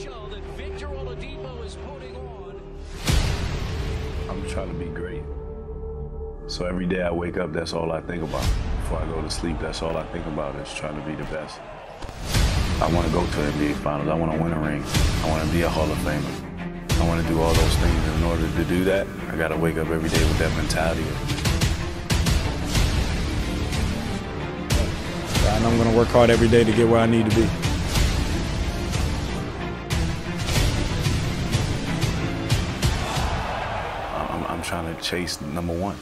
show that Victor Oladipo is putting on. I'm trying to be great. So every day I wake up, that's all I think about. Before I go to sleep, that's all I think about is trying to be the best. I want to go to the NBA Finals. I want to win a ring. I want to be a Hall of Famer. I want to do all those things. And in order to do that, I got to wake up every day with that mentality. I know I'm going to work hard every day to get where I need to be. Trying to chase number one.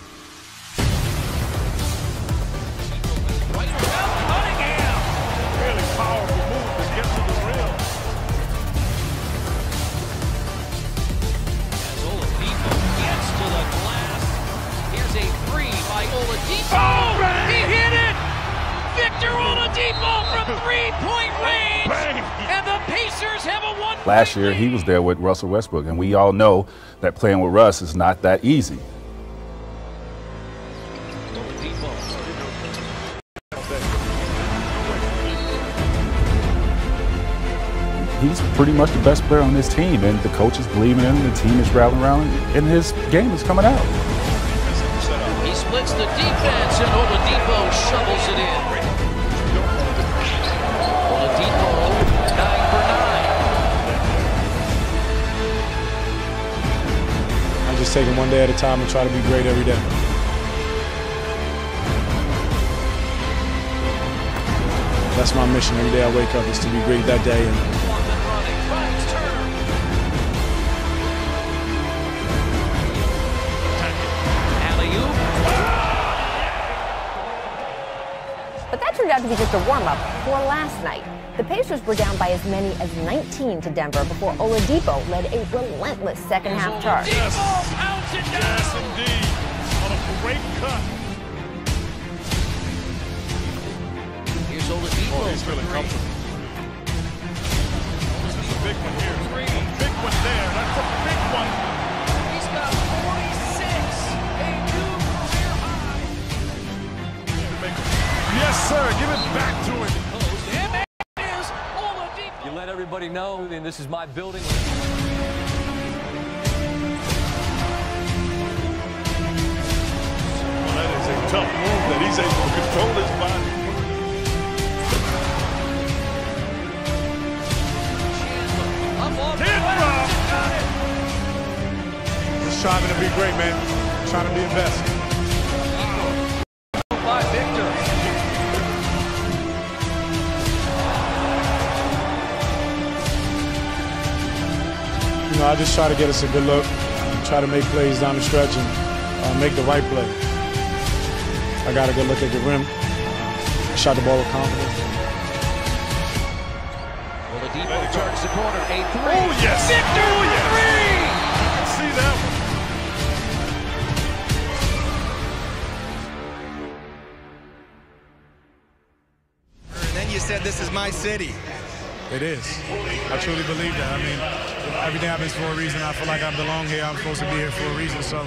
Last year, he was there with Russell Westbrook, and we all know that playing with Russ is not that easy. He's pretty much the best player on this team, and the coaches believe in him, the team is rallying around, and his game is coming out. He splits the defense and Oladipo shovels just take one day at a time and try to be great every day. That's my mission every day I wake up is to be great that day. And But that turned out to be just a warm-up for last night. The Pacers were down by as many as 19 to Denver before Oladipo led a relentless second half charge. Oladipo Yes, indeed. On a great cut. Here's Oladipo. Oh, he's for feeling comfortable. This is a big one here. A big one there. That's a sir. Give it back to him. Post. And there is You let everybody know, and this is my building. That is a tough move that he's able to control his body. Up off the Hit glass. drop. Got it. just striving to be great, man. Trying to be the best. I just try to get us a good look, try to make plays down the stretch and uh, make the right play. I got a good look at the rim. Shot the ball with confidence. Oladipo turns the corner. A three. Oh, yes. Victor Oh, yes. three. See that one. And then you said, this is my city. It is. I truly believe that. I mean, everything happens for a reason. I feel like I belong here. I'm supposed to be here for a reason. So